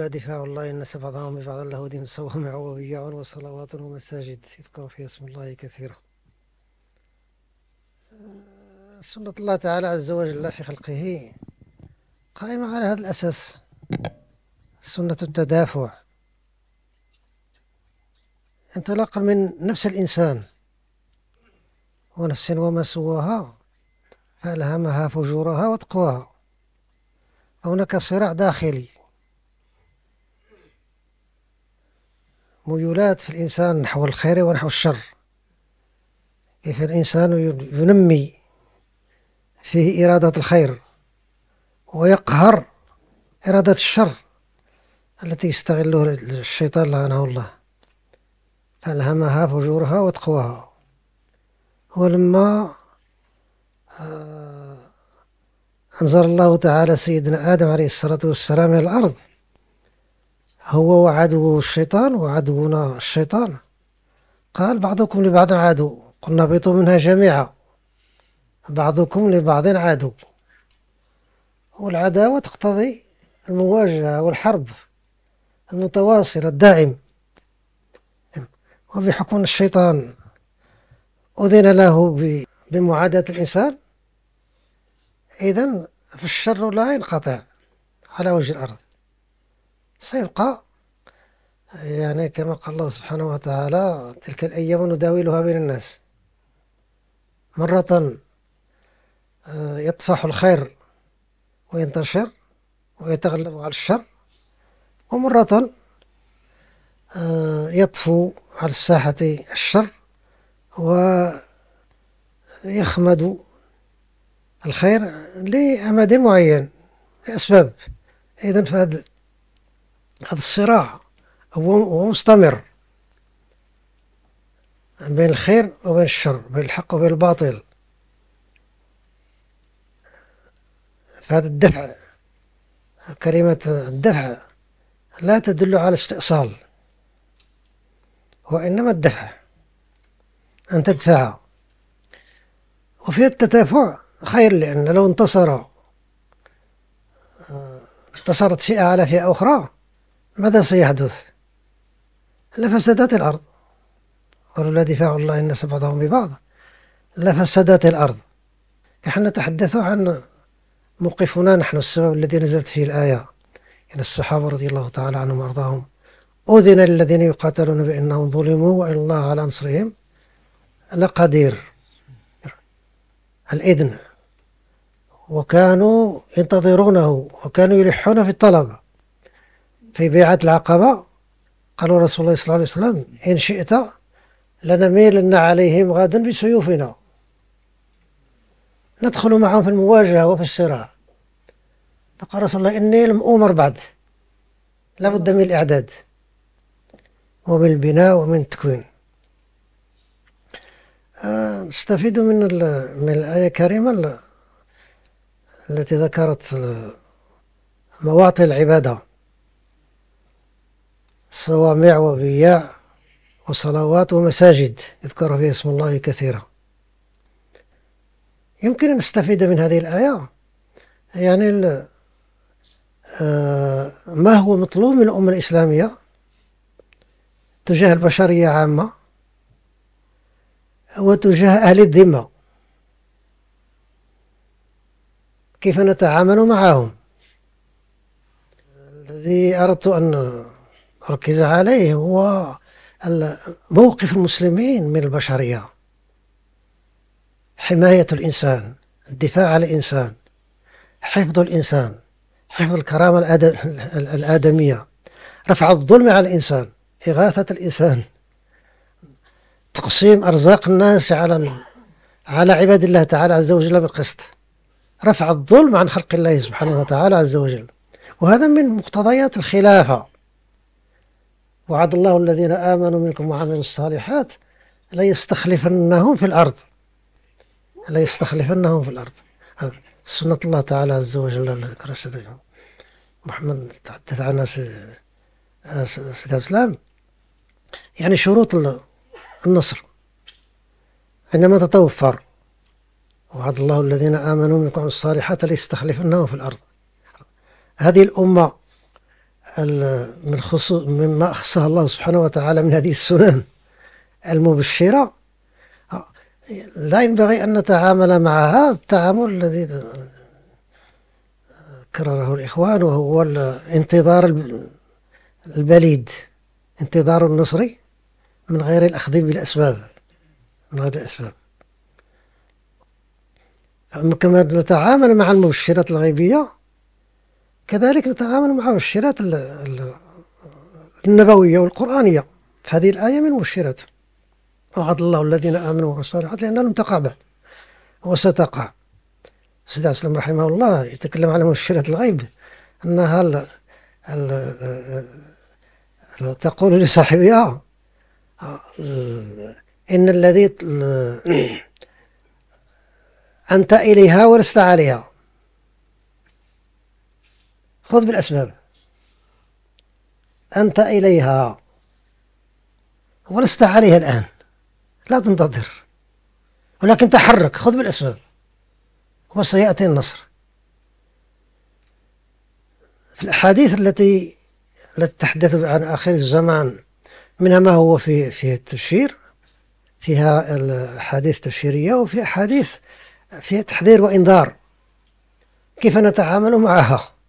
ولولا دفاع الله الناس بعضهم ببعض لهدم صوامع وبيع وصلوات ومساجد يذكر فيها اسم الله كثيرا. سنة الله تعالى عز وجل في خلقه قائمة على هذا الأساس. سنة التدافع. انطلاقا من نفس الإنسان. ونفس وما سواها فألهمها فجورها وتقواها. هناك صراع داخلي. ميولات في الإنسان نحو الخير ونحو الشر. كيف الإنسان ينمي فيه إرادة الخير ويقهر إرادة الشر التي يستغله الشيطان لعنه الله. فألهمها فجورها وتقواها. ولما آه، أنزل الله تعالى سيدنا آدم عليه الصلاة والسلام إلى الأرض هو وعدوه الشيطان وعدونا الشيطان. قال بعضكم لبعض عدو قلنا بيطوا منها جميعا. بعضكم لبعض عدو. والعداوة تقتضي المواجهة والحرب المتواصلة الدائم. وبحكم الشيطان أذن له بمعاداة الإنسان. إذن فالشر لا ينقطع على وجه الأرض. سيبقى. يعني كما قال الله سبحانه وتعالى تلك الأيام نداولها بين الناس. مرة آه، يطفح الخير وينتشر ويتغلب على الشر ومرة آه، يطفو على الساحة الشر ويخمد الخير لأمد معين لأسباب. إذا فهذا هذا الصراع هو مستمر بين الخير وبين الشر بين الحق وبين الباطل. فهذا الدفع كلمة الدفع لا تدل على استئصال وإنما الدفع أن تدفع. وفي التدافع خير لأن لو انتصر انتصرت فئة على فئة أخرى ماذا سيحدث؟ لفسدت الأرض. ولولا دفاع الله الناس بعضهم ببعض. لفسدت الأرض. نحن نتحدث عن موقفنا نحن السبب الذي نزلت فيه الآية. يعني الصحابة رضي الله تعالى عنهم وأرضاهم. أذن للذين يقاتلون بأنهم ظلموا وإن الله على نصرهم. لقدير الإذن. وكانوا ينتظرونه وكانوا يلحون في الطلب. في بيعة العقبة قالوا رسول الله صلى الله عليه وسلم إن شئت لنميلن عليهم غدا بسيوفنا. ندخل معهم في المواجهة وفي الصراع. فقال رسول الله إني لم أمر بعد لابد من الإعداد ومن البناء ومن التكوين. آه، نستفيد من من الآية الكريمة التي ذكرت مواطن العبادة. صوامع وبياع وصلوات ومساجد يذكر فيها اسم الله كثيرا. يمكن أن نستفيد من هذه الآية. يعني آه، ما هو مطلوب من الأمة الإسلامية تجاه البشرية عامة وتجاه أهل الذمة؟ كيف نتعامل معهم؟ الذي أردت أن أركز عليه هو موقف المسلمين من البشرية. حماية الإنسان الدفاع عن الإنسان حفظ الإنسان حفظ الكرامة الآدمية رفع الظلم على الإنسان إغاثة الإنسان تقسيم أرزاق الناس على على عباد الله تعالى عز وجل بالقسط رفع الظلم عن خلق الله سبحانه وتعالى عز وجل. وهذا من مقتضيات الخلافة. وعد الله الذين آمنوا منكم وعملوا الصالحات ليستخلفنهم في الأرض. ليستخلفنهم في الأرض. سنة الله تعالى عز وجل محمد تحدث عنها سيد الإسلام يعني شروط النصر. عندما تتوفر وعد الله الذين آمنوا منكم الصالحات ليستخلفنهم في الأرض. هذه الأمة من خصوص مما أخصها الله سبحانه وتعالى من هذه السنن المبشرة. لا ينبغي أن نتعامل معها. التعامل الذي كرره الإخوان وهو انتظار البليد انتظار النصر من غير الأخذ بالأسباب من غير الأسباب. كما نتعامل مع المبشرات الغيبية كذلك نتعامل مع المبشرات النبوية والقرآنية. فهذه الآية من المبشرات. وعد الله الذين آمنوا والصالحات لأنها لم تقع بعد وستقع. سيدنا عليه وسلم رحمه الله يتكلم عن مبشرات الغيب أنها ال ال تقول لصاحبها إن الذي أنت إليها ولست عليها. خذ بالأسباب. أنت إليها. ولست عليها الآن. لا تنتظر. ولكن تحرك. خذ بالأسباب. وسيأتي النصر. في الأحاديث التي التي تتحدث عن آخر الزمان منها ما هو في في التبشير فيها الأحاديث تبشيرية وفي أحاديث فيها تحذير وإنذار. كيف نتعامل معها؟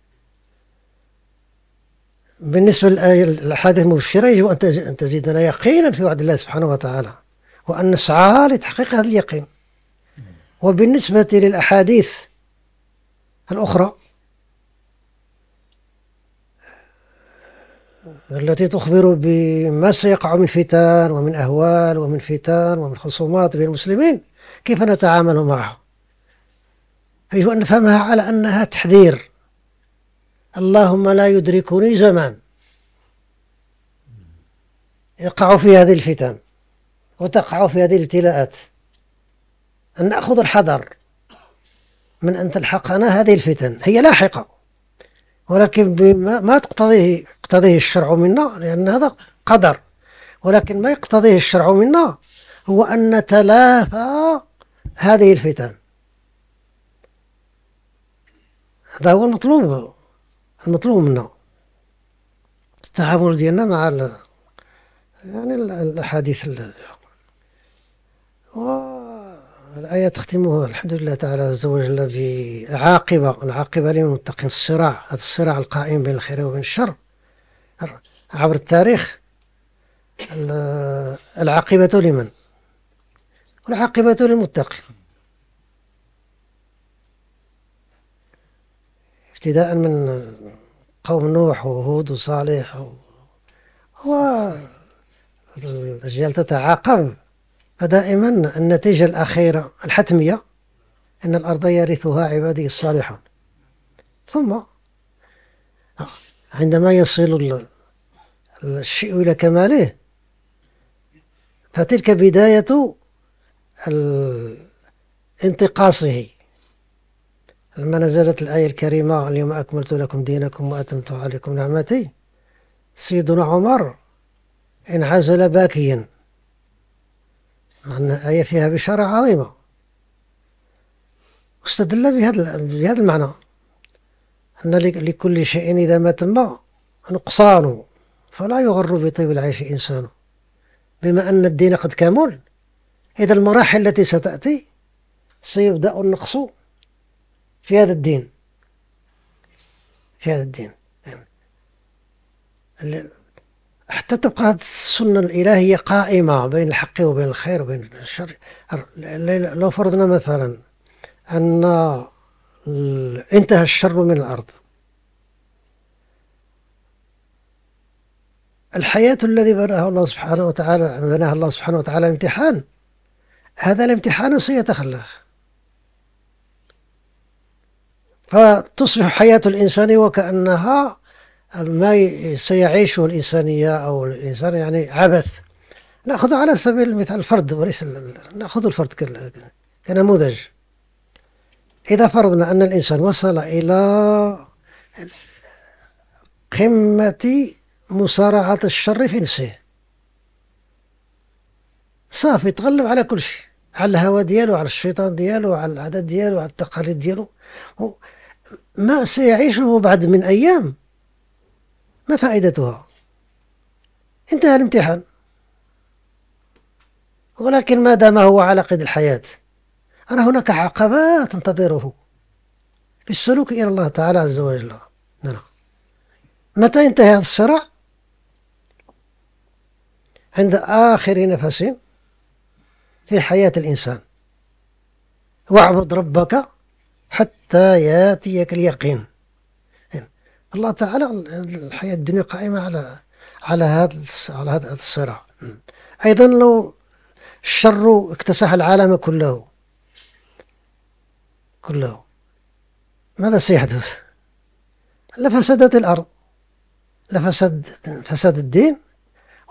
بالنسبة للأحاديث المبشرة يجب أن تزيدنا يقينا في وعد الله سبحانه وتعالى وأن نسعى لتحقيق هذا اليقين. وبالنسبة للأحاديث الأخرى التي تخبر بما سيقع من فتن ومن أهوال ومن فتن ومن خصومات بين المسلمين كيف نتعامل معها؟ يجب أن نفهمها على أنها تحذير. اللهم لا يدركني زمان. يقع في هذه الفتن وتقع في هذه الابتلاءات. أن نأخذ الحذر من أن تلحقنا هذه الفتن. هي لاحقة ولكن بما ما تقتضيه يقتضيه الشرع منا لأن هذا قدر. ولكن ما يقتضيه الشرع منا هو أن نتلافى هذه الفتن. هذا هو المطلوب. المطلوب منا التعامل ديالنا مع يعني الأحاديث والآية تختمها الحمد لله تعالى عز وجل بعاقبة العاقبة للمتقين الصراع هذا الصراع القائم بين الخير وبين الشر. عبر التاريخ العاقبة لمن؟ والعاقبة للمتقين. ابتداء من قوم نوح وهود وصالح و... الأجيال تتعاقب. فدائما النتيجة الأخيرة الحتمية أن الأرض يرثها عبادي الصالحون. ثم عندما يصل الشيء إلى كماله فتلك بداية انتقاصه. لما نزلت الآية الكريمة اليوم أكملت لكم دينكم وأتمت عليكم نعمتي. سيدنا عمر انعزل باكيا. مع أن آية فيها بشارة عظيمة. واستدل بهذا بهذا المعنى. أن لكل شيء إذا ما تم نقصان. فلا يغر بطيب العيش إنسان. بما أن الدين قد كمل إذا المراحل التي ستأتي سيبدأ النقص. في هذا الدين. في هذا الدين. حتى تبقى السنة الإلهية قائمة بين الحق وبين الخير وبين الشر. لو فرضنا مثلا أن انتهى الشر من الأرض. الحياة الذي بناها الله سبحانه وتعالى بناها الله سبحانه وتعالى امتحان. هذا الامتحان سيتخلف. فتصبح حياة الإنسان وكأنها ما سيعيشه الإنسانية أو الإنسان يعني عبث. نأخذ على سبيل المثال الفرد وليس نأخذ الفرد كنموذج. إذا فرضنا أن الإنسان وصل إلى قمة مصارعة الشر في نفسه. صافي تغلب على كل شيء على الهوى ديالو على الشيطان ديالو على العادات ديالو على التقاليد ديالو. ما سيعيشه بعد من أيام. ما فائدتها؟ انتهى الامتحان. ولكن ما دام هو على قيد الحياة أرى هناك عقبات تنتظره. في السلوك إلى الله تعالى عز وجل. نعم. متى ينتهي هذا الصراع عند آخر نفس في حياة الإنسان. واعبد ربك حتى ياتيك اليقين. الله تعالى الحياة الدنيا قائمة على على هذا على هذا الصراع. أيضا لو الشر اكتسح العالم كله كله ماذا سيحدث؟ لفسدت الأرض لفسد فساد الدين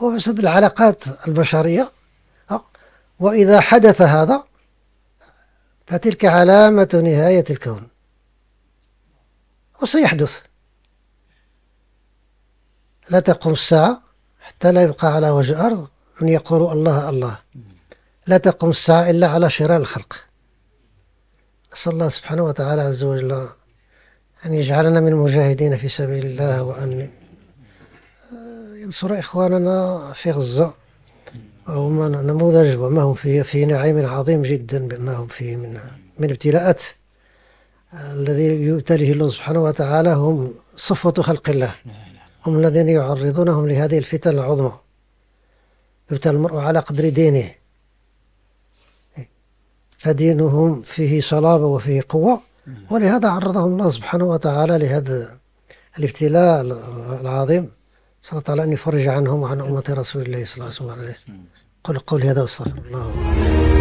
وفسد العلاقات البشرية. وإذا حدث هذا فتلك علامة نهاية الكون. وسيحدث. لا تقوم الساعة حتى لا يبقى على وجه الأرض من يقول الله الله. لا تقوم الساعة إلا على شرار الخلق. نسأل الله سبحانه وتعالى عز وجل أن يجعلنا من المجاهدين في سبيل الله وأن ينصر إخواننا في غزة. وهم نموذج وما هم فيه في نعيم عظيم جدا بما هم فيه من من ابتلاءات. الذي يبتليه الله سبحانه وتعالى هم صفوة خلق الله. هم الذين يعرضونهم لهذه الفتن العظمى. يبتلى المرء على قدر دينه. فدينهم فيه صلابة وفيه قوة. ولهذا عرضهم الله سبحانه وتعالى لهذا الابتلاء العظيم. صلى الله عليه أن يفرج عنهم وعن أمة رسول الله صلى الله عليه وسلم. قل قول هذا واستغفر الله.